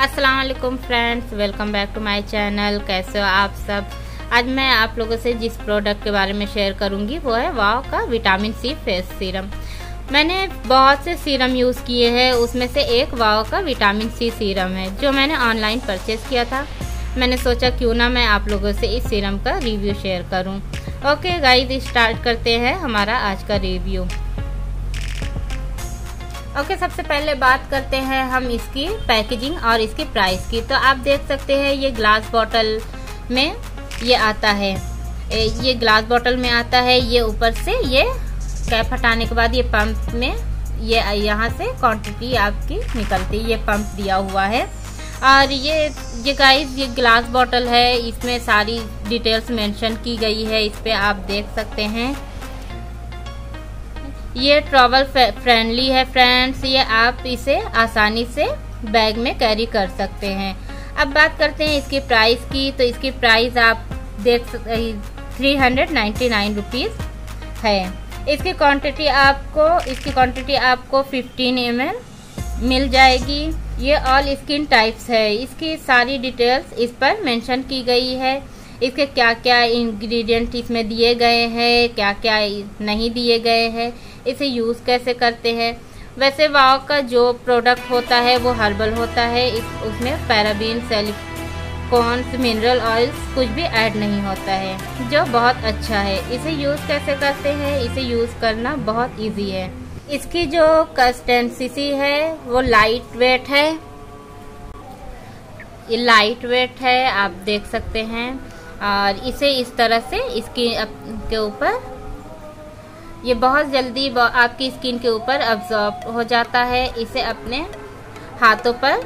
अस्सलाम वालेकुम friends welcome back to my channel कैसे हो आप सब? आज मैं आप लोगों से जिस प्रोडक्ट के बारे में शेयर करूँगी, वो है वाव का विटामिन सी फेस सीरम मैंने बहुत से सीरम यूज़ किए हैं। उसमें से एक वाव का विटामिन सी सीरम है, जो मैंने ऑनलाइन परचेज किया था। मैंने सोचा, क्यों ना मैं आप लोगों से इस सीरम का रिव्यू शेयर करूँ। ओके गाइस स्टार्ट करते हैं हमारा आज का रिव्यू ओके okay, सबसे पहले बात करते हैं हम इसकी पैकेजिंग और इसकी प्राइस की। तो आप देख सकते हैं ये ग्लास बॉटल में ये आता है। ये ग्लास बॉटल में आता है ये ऊपर से ये कैप हटाने के बाद ये पंप में ये यहाँ से क्वांटिटी आपकी निकलती है ये पंप दिया हुआ है। और ये ये गाइस ये ग्लास बॉटल है इसमें सारी डिटेल्स मेंशन की गई है इस पर आप देख सकते हैं। ये ट्रैवल फ्रेंडली है फ्रेंड्स ये आप इसे आसानी से बैग में कैरी कर सकते हैं। अब बात करते हैं इसकी प्राइस की तो इसकी प्राइस आप देख three hundred ninety nine rupees है। इसकी क्वांटिटी आपको, इसकी क्वांटिटी आपको 15 एम मिल जाएगी। ये ऑल स्किन टाइप्स है। इसकी सारी डिटेल्स इस पर मेंशन की गई है। इसके क्या क्या इंग्रेडिएंट इसमें दिए गए हैं क्या क्या नहीं दिए गए हैं। इसे यूज़ कैसे करते हैं? वैसे वाव का जो प्रोडक्ट होता है, वो हर्बल होता है। इस, उसमें पैराबीन सेलिकॉन्स मिनरल ऑयल्स कुछ भी ऐड नहीं होता है, जो बहुत अच्छा है। इसे यूज़ कैसे करते हैं? इसे यूज़ करना बहुत इजी है। इसकी जो कंसिस्टेंसी है, वो लाइट वेट है। ये लाइट वेट है, आप देख सकते हैं। और इसे इस तरह से इसकी के ऊपर ये बहुत जल्दी आपकी स्किन के ऊपर अब्जॉर्ब हो जाता है। इसे अपने हाथों पर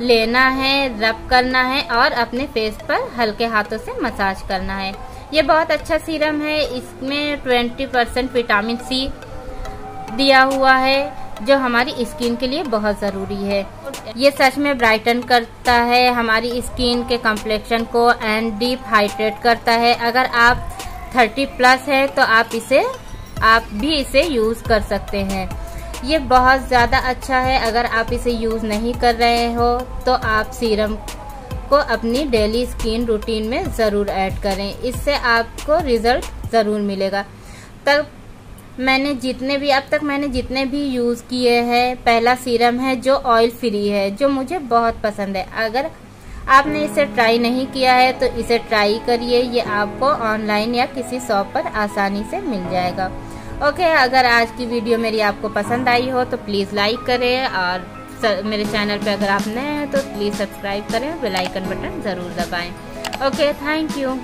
लेना है, रब करना है और अपने फेस पर हल्के हाथों से मसाज करना है। ये बहुत अच्छा सीरम है। इसमें 20 परसेंट विटामिन सी दिया हुआ है, जो हमारी स्किन के लिए बहुत ज़रूरी है। ये सच में ब्राइटन करता है, हमारी स्किन के कम्प्लेक्शन को एंड डीप हाइड्रेट करता है। अगर आप 30 प्लस है तो आप इसे आप भी इसे यूज़ कर सकते हैं। ये बहुत ज़्यादा अच्छा है। अगर आप इसे यूज़ नहीं कर रहे हो तो आप सीरम को अपनी डेली स्किन रूटीन में ज़रूर ऐड करें। इससे आपको रिज़ल्ट ज़रूर मिलेगा। तब मैंने जितने भी, अब तक मैंने जितने भी यूज़ किए हैं, पहला सीरम है जो ऑयल फ्री है, जो मुझे बहुत पसंद है। अगर आपने इसे ट्राई नहीं किया है तो इसे ट्राई करिए। ये आपको ऑनलाइन या किसी शॉप पर आसानी से मिल जाएगा। ओके अगर आज की वीडियो मेरी आपको पसंद आई हो तो प्लीज़ लाइक करें और मेरे चैनल पे अगर आप नए हैं तो प्लीज़ सब्सक्राइब करें बेल आइकन बटन ज़रूर दबाएँ। Okay thank you